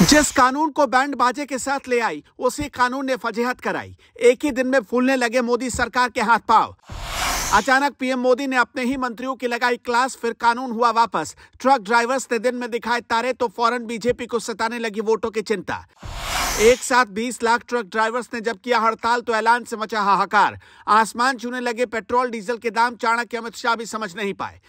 जिस कानून को बैंड बाजे के साथ ले आई, उसी कानून ने फजीहत कराई। एक ही दिन में फूलने लगे मोदी सरकार के हाथ पाव। अचानक पीएम मोदी ने अपने ही मंत्रियों की लगाई क्लास, फिर कानून हुआ वापस। ट्रक ड्राइवर्स ने दिन में दिखाए तारे तो फ़ौरन बीजेपी को सताने लगी वोटों की चिंता। एक साथ 20 लाख ट्रक ड्राइवर्स ने जब किया हड़ताल तो ऐलान से मचा हाहाकार। आसमान छूने लगे पेट्रोल, डीजल के दाम, चाणक्य अमित शाह भी समझ नहीं पाए।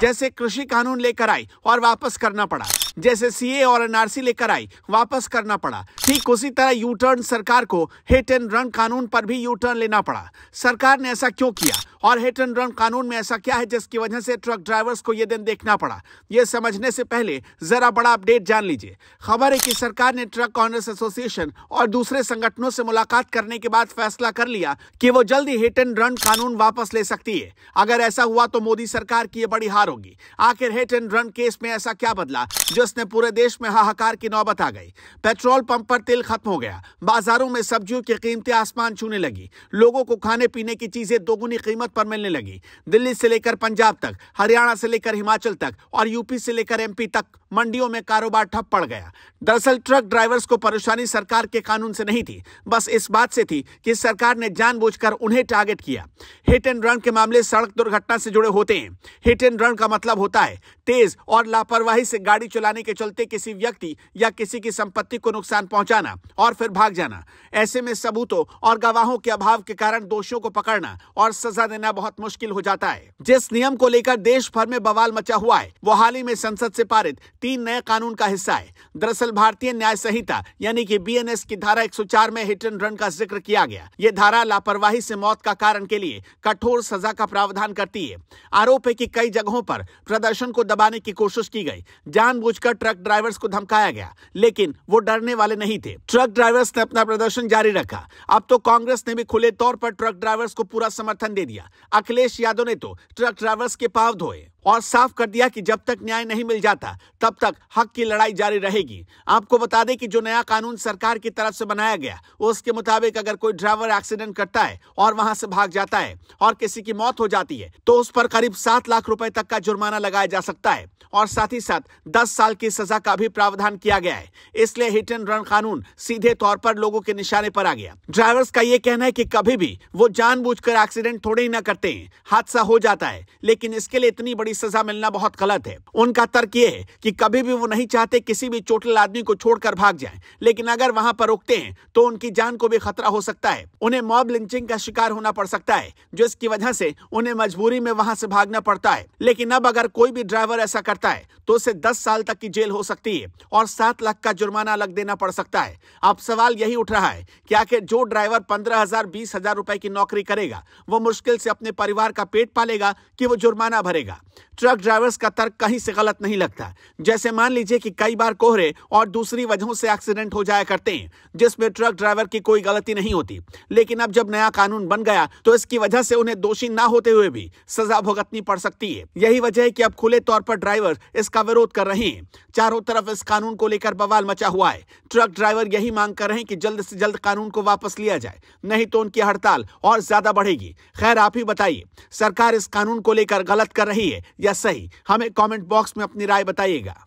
जैसे कृषि कानून लेकर आई और वापस करना पड़ा। जैसे सीए और एनआरसी लेकर आई, वापस करना पड़ा। ठीक उसी तरह यू टर्न सरकार को हिट एंड रन कानून पर भी यू टर्न लेना पड़ा। सरकार ने ऐसा क्यों किया? और हिट एंड रन कानून में ऐसा क्या है जिसकी वजह से ट्रक ड्राइवर्स को यह दिन देखना पड़ा? यह समझने से पहले जरा बड़ा अपडेट जान लीजिए। खबर है कि सरकार ने ट्रक कांग्रेस एसोसिएशन और दूसरे संगठनों से मुलाकात करने के बाद फैसला कर लिया कि वो जल्दी हिट एंड रन कानून वापस ले सकती है। अगर ऐसा हुआ तो मोदी सरकार की यह बड़ी हार होगी। आखिर हिट एंड रन केस में ऐसा क्या बदला, जिसने पूरे देश में हाहाकार की नौबत आ गई? पेट्रोल पंप पर तेल खत्म हो गया। बाजारों में सब्जियों की कीमतें आसमान छूने लगी। लोगों को खाने पीने की चीज़ें दोगुनी कीमत पर मिलने लगी। दिल्ली से लेकर पंजाब तक, हरियाणा से लेकर हिमाचल तक और यूपी से लेकर एमपी तक मंडियों में कारोबार ठप पड़ गया। दरअसल ट्रक ड्राइवर्स को परेशानी सरकार के कानून से नहीं थी, बस इस बात से थी कि सरकार ने जानबूझकर उन्हें टारगेट किया। हिट एंड रन के मामले सड़क दुर्घटना से जुड़े होते हैं। हिट एंड रन का मतलब होता है तेज और लापरवाही से गाड़ी चलाने के चलते किसी व्यक्ति या किसी की संपत्ति को नुकसान पहुंचाना और फिर भाग जाना। ऐसे में सबूतों और गवाहों के अभाव के कारण दोषियों को पकड़ना और सजा देना बहुत मुश्किल हो जाता है। जिस नियम को लेकर देश भर में बवाल मचा हुआ है, वो हाल ही में संसद से पारित तीन नए कानून का हिस्सा है। दरअसल भारतीय न्याय संहिता, यानी कि बीएनएस की धारा 104 में हिट एंड रन का ज़िक्र किया गया। ये धारा लापरवाही से मौत का कारण के लिए कठोर सजा का प्रावधान करती है। आरोप है कि कई जगहों पर प्रदर्शन को दबाने की कोशिश की गई। जानबूझकर ट्रक ड्राइवर्स को धमकाया गया, लेकिन वो डरने वाले नहीं थे। ट्रक ड्राइवर्स ने अपना प्रदर्शन जारी रखा। अब तो कांग्रेस ने भी खुले तौर पर ट्रक ड्राइवर्स को पूरा समर्थन दे दिया। अखिलेश यादव ने तो ट्रक ड्राइवर्स के पाव धोए। और साफ़ कर दिया कि जब तक न्याय नहीं मिल जाता, तब तक हक की लड़ाई जारी रहेगी। आपको बता दें कि जो नया कानून सरकार की तरफ़ से बनाया गया उसके मुताबिक अगर कोई ड्राइवर एक्सीडेंट करता है और वहाँ से भाग जाता है और किसी की मौत हो जाती है तो उस पर करीब सात लाख रुपए तक का जुर्माना लगाया जा सकता है और साथ ही साथ दस साल की सजा का भी प्रावधान किया गया है। इसलिए हिट एंड रन कानून सीधे तौर पर लोगों के निशाने पर आ गया। ड्राइवर्स का ये कहना है कि कभी भी वो जानबूझकर एक्सीडेंट थोड़े ही ना करते हैं, हादसा हो जाता है, लेकिन इसके लिए इतनी बड़ी सजा मिलना बहुत गलत है। उनका तर्क ये है कि कभी भी वो नहीं चाहते किसी भी चोटिल आदमी को छोड़कर भाग जाए, लेकिन अगर वहाँ पर रुकते हैं तो उनकी जान को भी खतरा हो सकता है। उन्हें मॉब लिंचिंग का शिकार होना पड़ सकता है, जिसकी वजह से उन्हें मजबूरी में वहाँ से भागना पड़ता है। लेकिन अब अगर कोई भी ड्राइवर ऐसा करता है तो उसे दस साल तक की जेल हो सकती है और सात लाख का जुर्माना अलग देना पड़ सकता है। अब सवाल यही उठ रहा है कि आखिर जो ड्राइवर पंद्रह हज़ार बीस हज़ार रुपए की नौकरी करेगा, वो मुश्किल से अपने परिवार का पेट पालेगा कि वो जुर्माना भरेगा? ट्रक ड्राइवर्स का तर्क कहीं से गलत नहीं लगता। जैसे मान लीजिए कि कई बार कोहरे और दूसरी वजहों से एक्सीडेंट हो जाया करते हैं, जिसमें ट्रक ड्राइवर की कोई गलती नहीं होती। लेकिन अब जब नया कानून बन गया तो इसकी वजह से उन्हें दोषी ना होते हुए भी सजा भुगतनी पड़ सकती है। यही वजह है कि अब खुले तौर पर ड्राइवर इसका विरोध कर रहे हैं। चारों तरफ़ इस कानून को लेकर बवाल मचा हुआ है। ट्रक ड्राइवर यही मांग कर रहे हैं कि जल्द से जल्द कानून को वापस लिया जाए, नहीं तो उनकी हड़ताल और ज़्यादा बढ़ेगी। खैर, आप ही बताइए, सरकार इस कानून को लेकर गलत कर रही है या सही? हमें कमेंट बॉक्स में अपनी राय बताइएगा।